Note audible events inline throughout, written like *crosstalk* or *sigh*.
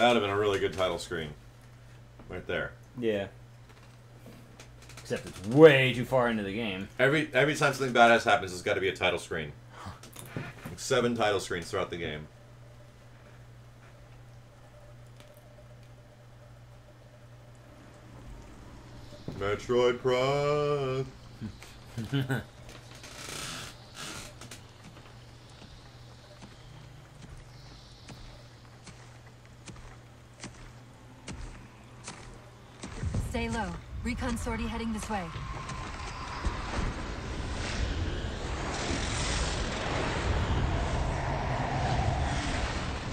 That would have been a really good title screen. Right there. Yeah. Except it's way too far into the game. Every every time something badass happens, there's got to be a title screen. Like seven title screens throughout the game. Metroid Prime. *laughs* Stay low. Recon sortie heading this way.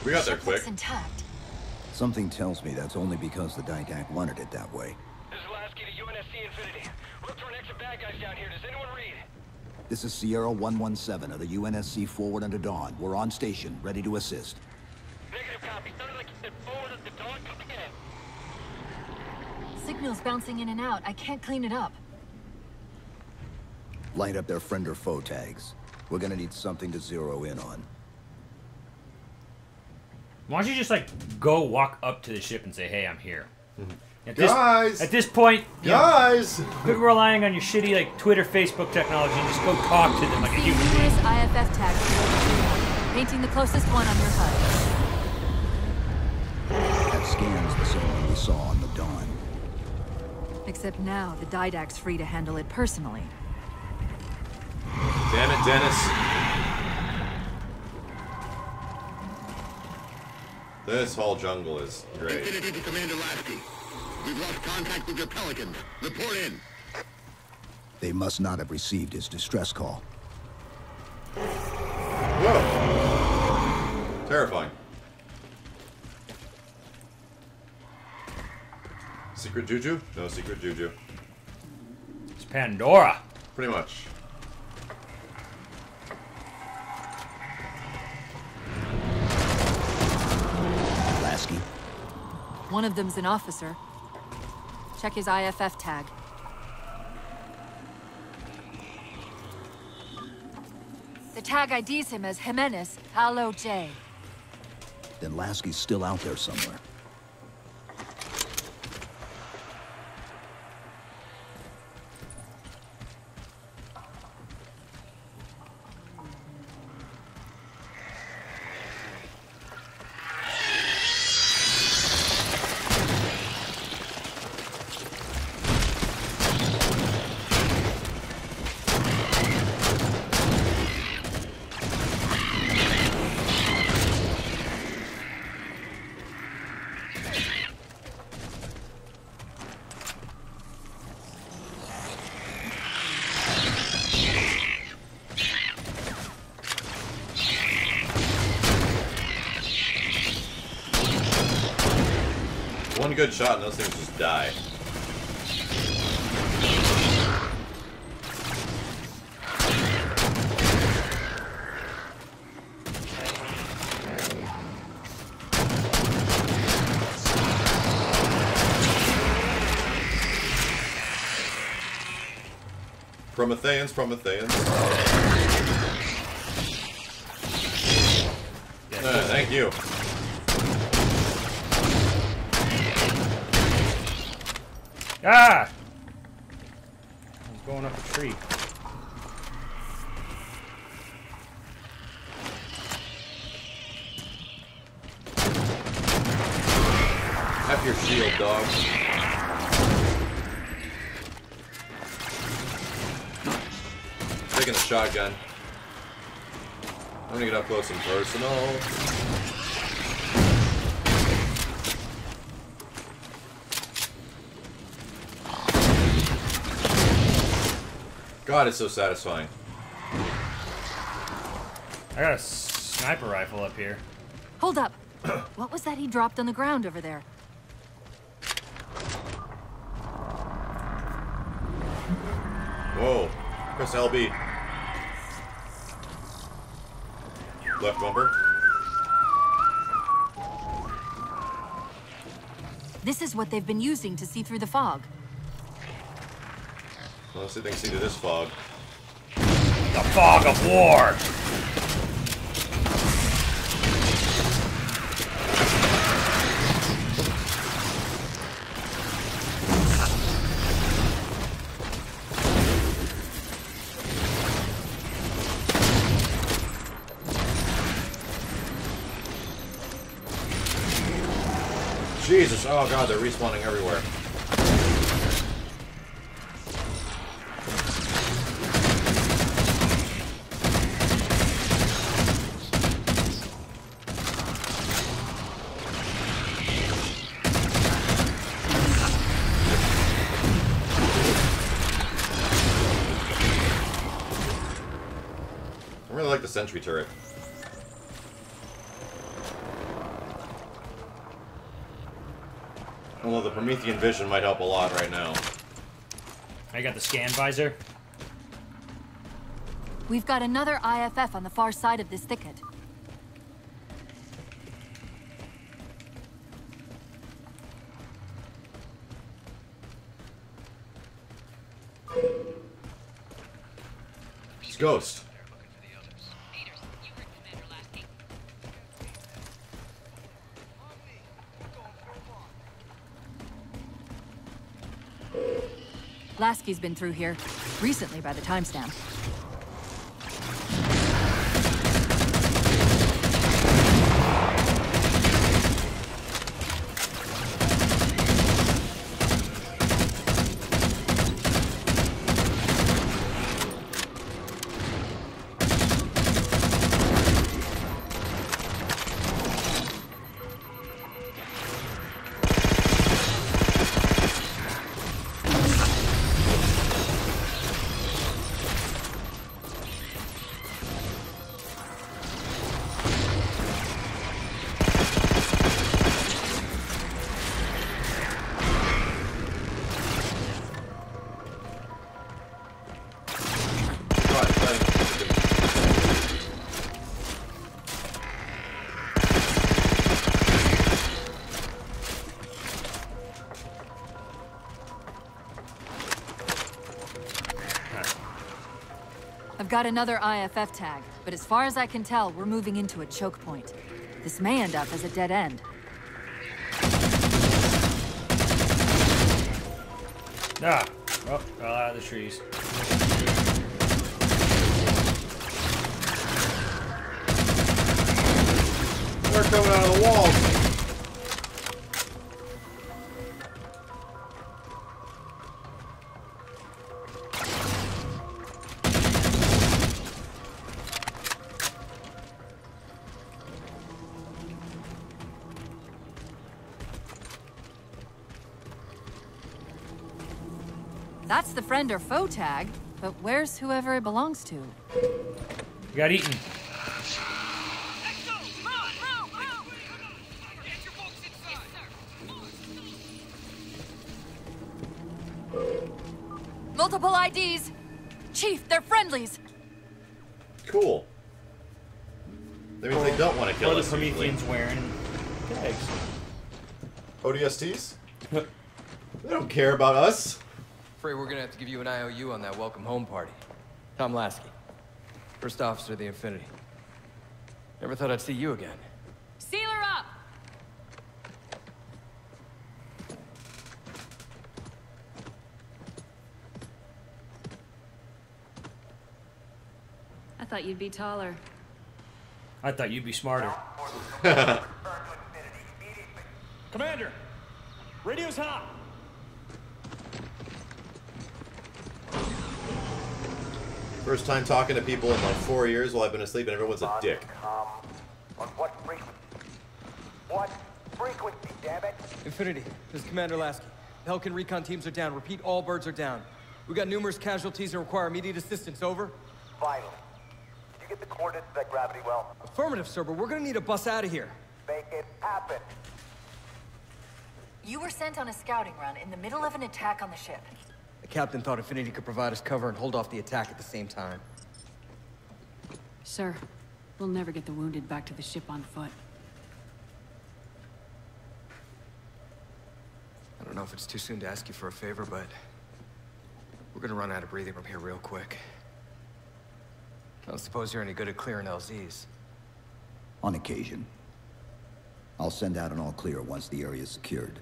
We got there Ship quick. intact. Something tells me that's only because the Didact wanted it that way. This is Lasky to UNSC Infinity. Look for an extra bad guys down here. Does anyone read? This is Sierra 117 of the UNSC Forward Unto Dawn. We're on station, ready to assist. Negative copy. Sounded like you said forward at the dawn. Come again. Signal's bouncing in and out. I can't clean it up. Light up their friend or foe tags. We're gonna need something to zero in on. Why don't you just like go walk up to the ship and say, "Hey, I'm here." At this, Guys! At this point, you know, Guys! quit relying on your shitty like Twitter, Facebook technology and just go talk to them like a See human being. IFF tags below the tree. Painting the closest one on your HUD. That scan's the same one we saw on the Dawn. Except now, the Didact's free to handle it personally. Damn it, Dennis. This whole jungle is great. Infinity to Commander Lasky. We've lost contact with your Pelicans. Report in. They must not have received his distress call. Whoa. Terrifying. Secret Juju? No secret Juju. It's Pandora. Pretty much. Lasky, One of them's an officer. Check his IFF tag. The tag IDs him as Jimenez Palo J. then Lasky's still out there somewhere. Good shot and those things just die. Prometheans, Prometheans. Uh, thank you. Ah! He's going up a tree. Have your shield, dog. Taking the shotgun. I'm gonna get up close and personal. God, it's so satisfying. I got a sniper rifle up here. Hold up. *clears throat* what was that he dropped on the ground over there? Whoa. Press LB. Left bumper. This is what they've been using to see through the fog. Let's see if they can see through this fog. The fog of war! Jesus, oh god, they're respawning everywhere. Sentry turret. Although the Promethean vision might help a lot right now. I got the scan visor. We've got another IFF on the far side of this thicket. It's Ghost. Lasky's been through here. Recently, by the timestamp. I've got another IFF tag, but as far as I can tell, we're moving into a choke point. This may end up as a dead end. Ah. Oh, fell out of the trees. They're coming out of the walls. That's the friend or foe tag, but where's whoever it belongs to? You got eaten. Multiple IDs! Chief, they're friendlies! Cool. That means they don't want to What kill are the us. usually. Prometheans wearing? Tags. ODSTs? they don't care about us. Afraid we're gonna have to give you an IOU on that welcome home party. Tom Lasky, first officer of the Infinity. Never thought I'd see you again. Seal her up! I thought you'd be taller. I thought you'd be smarter. *laughs* Commander, radio's hot. First time talking to people in like four years while I've been asleep, and everyone's a dick. Um, on what frequency? What frequency, damn it? Infinity, this is Commander Lasky. Pelican recon teams are down. Repeat, all birds are down. We got numerous casualties and require immediate assistance. Over. Vital. Did you get the coordinates of that gravity well? Affirmative, sir, but we're gonna need a bus out of here. Make it happen. You were sent on a scouting run in the middle of an attack on the ship. The captain thought Infinity could provide us cover and hold off the attack at the same time. Sir, we'll never get the wounded back to the ship on foot. I don't know if it's too soon to ask you for a favor, but we're gonna run out of breathing room here real quick. I don't suppose you're any good at clearing LZs. On occasion. I'll send out an all clear once the area is secured.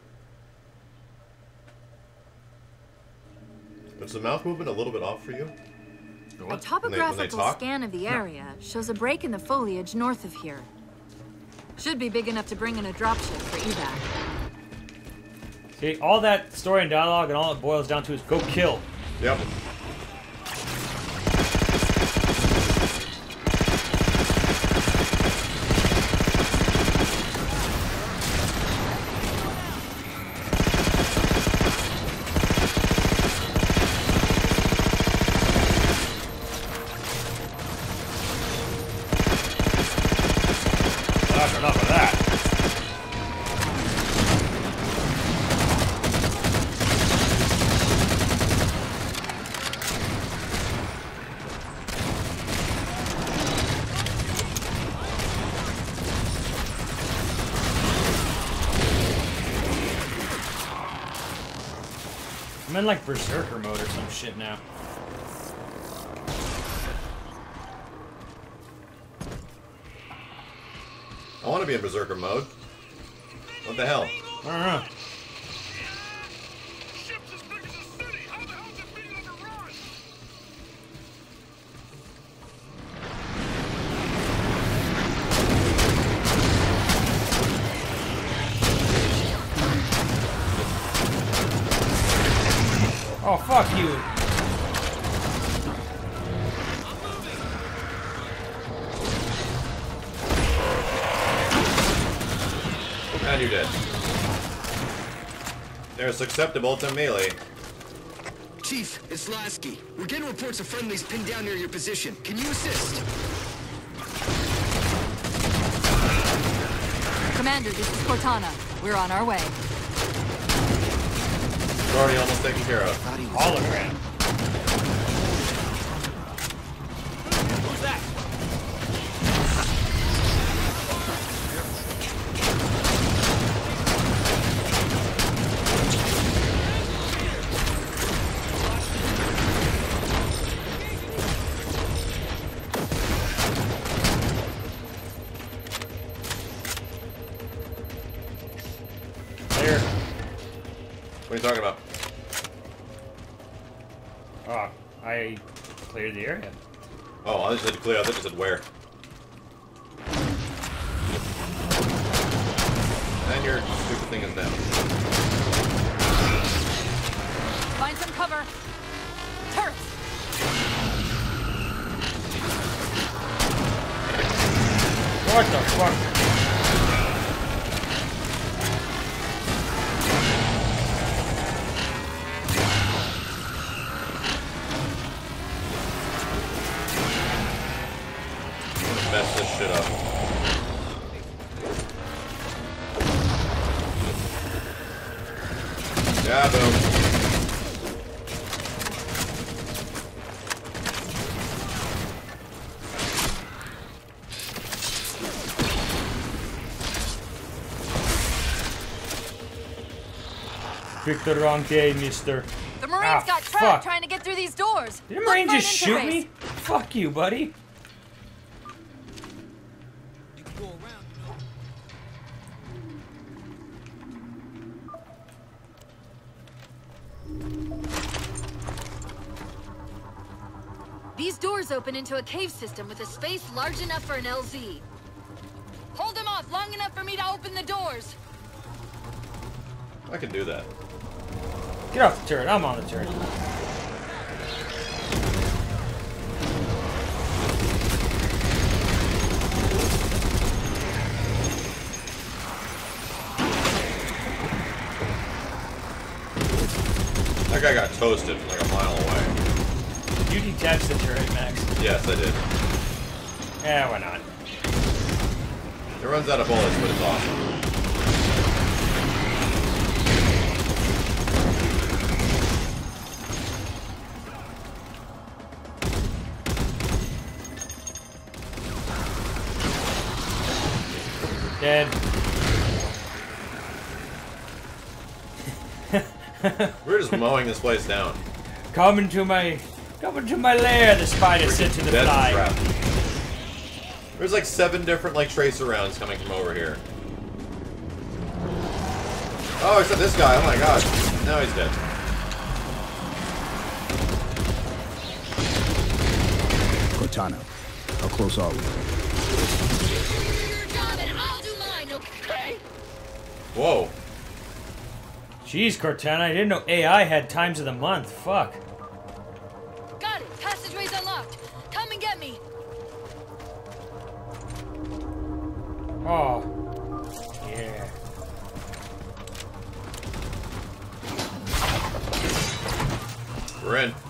Was the mouth movement a little bit off for you? A When they- when they topographical scan of the area shows a break in the foliage north of here. Should be big enough to bring in a dropship for evac. See, all that story and dialogue and all it boils down to is go kill. Yep. That's enough of that. I'm in like berserker mode or some shit now. I want to be in Berserker mode. What the hell? I don't know. Fuck you. And you're dead. They're susceptible to melee. Chief, it's Lasky. We're getting reports of friendlies pinned down near your position. Can you assist? Commander, this is Cortana. We're on our way. Already almost taken care of. Hologram. I just had to clear. I thought you said where. And your stupid thing is down. Find some cover. Turrets! What the fuck? Mess this shit up. Yeah, boom. Pick the wrong day, mister. The Marines Ah, got trapped fuck. trying to get through these doors. Did the Look Marine just shoot me? Fuck you, buddy. These doors open into a cave system with a space large enough for an LZ. Hold them off long enough for me to open the doors. I can do that. Get off the turret. I'm on the turret. That guy got toasted from like a mile away. You detached the turret, Max. Yes, I did. Yeah, why not? It runs out of bullets, but it's awesome. Dead. We're just mowing this place down. Come into my, come into my lair. The spider said to the Dead fly. trap. There's like seven different like tracer rounds coming from over here. Oh, except this guy. Oh my god. Now he's dead. Cortana, how close are we? Your job and I'll do mine, okay? Whoa. Jeez, Cortana, I didn't know AI had times of the month. Fuck. Oh. Yeah. We're in.